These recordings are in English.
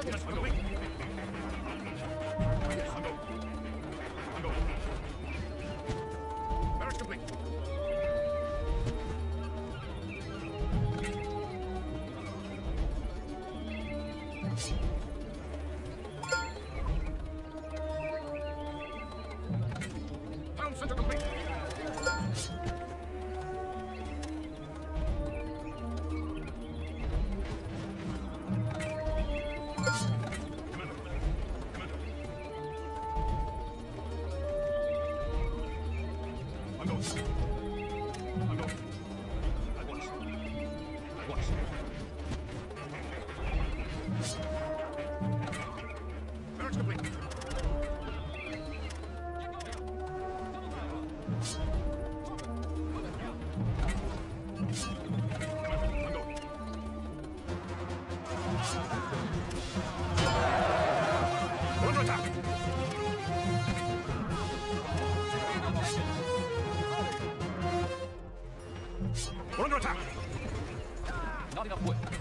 Someone's moving. I'm going. I'm. At once. At once. Barracks complete. We're under attack. Not enough wood.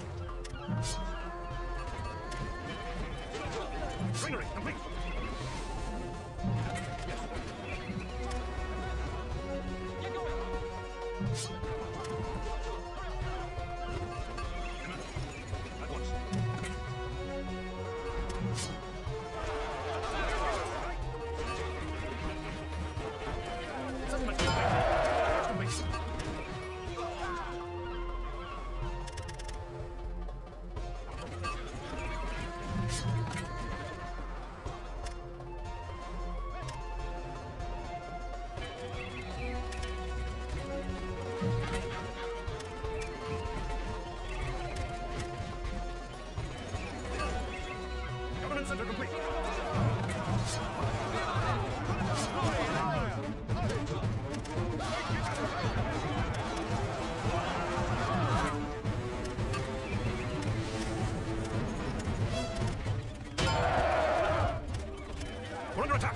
We're under attack.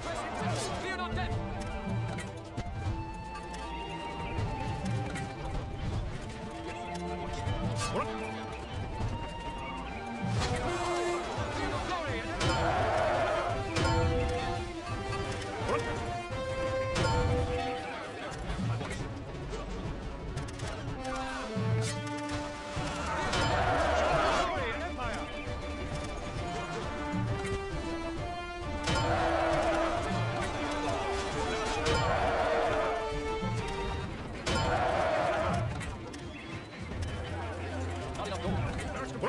Fear not death. We're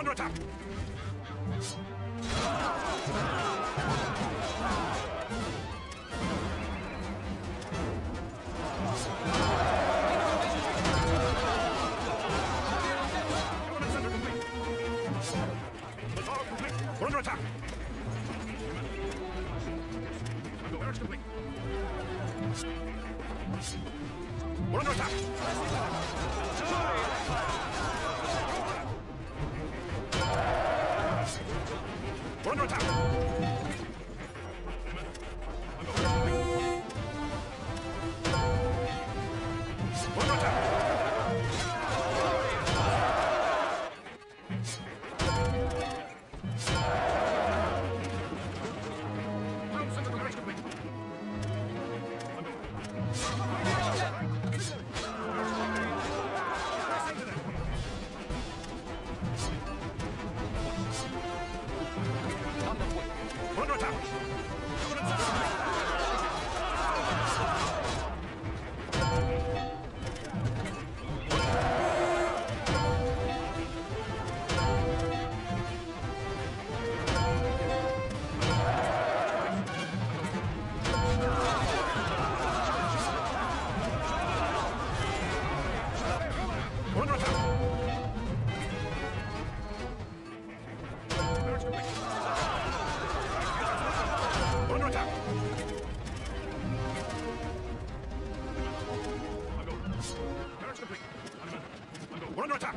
under attack. We're under attack. We're under attack. We're under complete. We're under attack.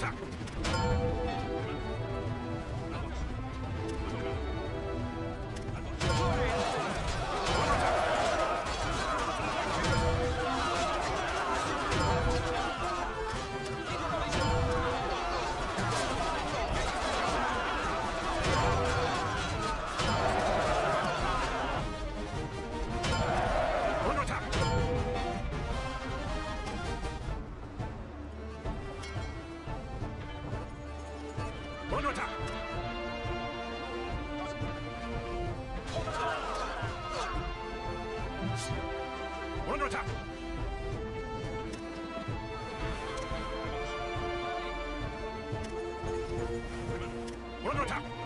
We're We're under attack.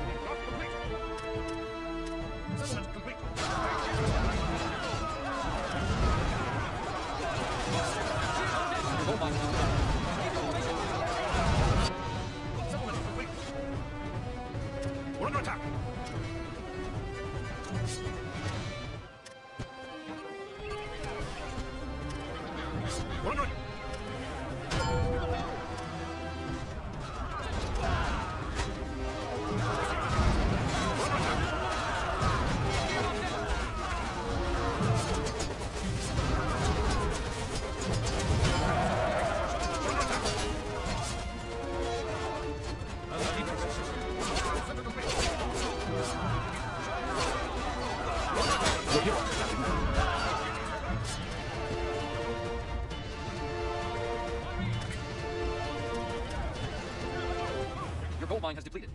Gold mine has depleted.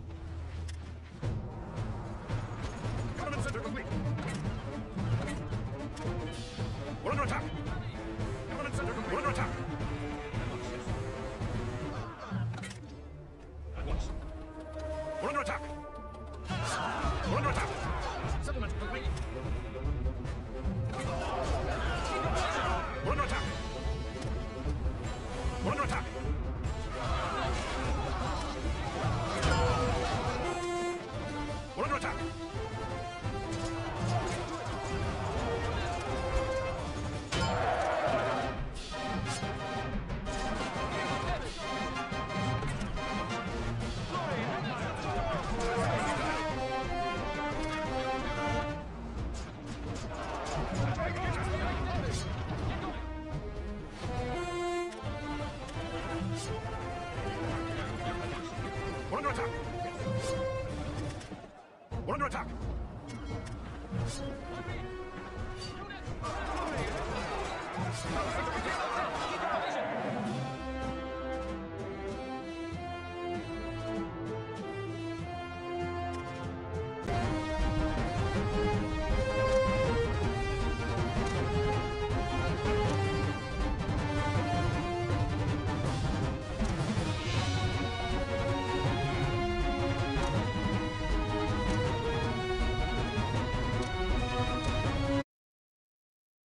だ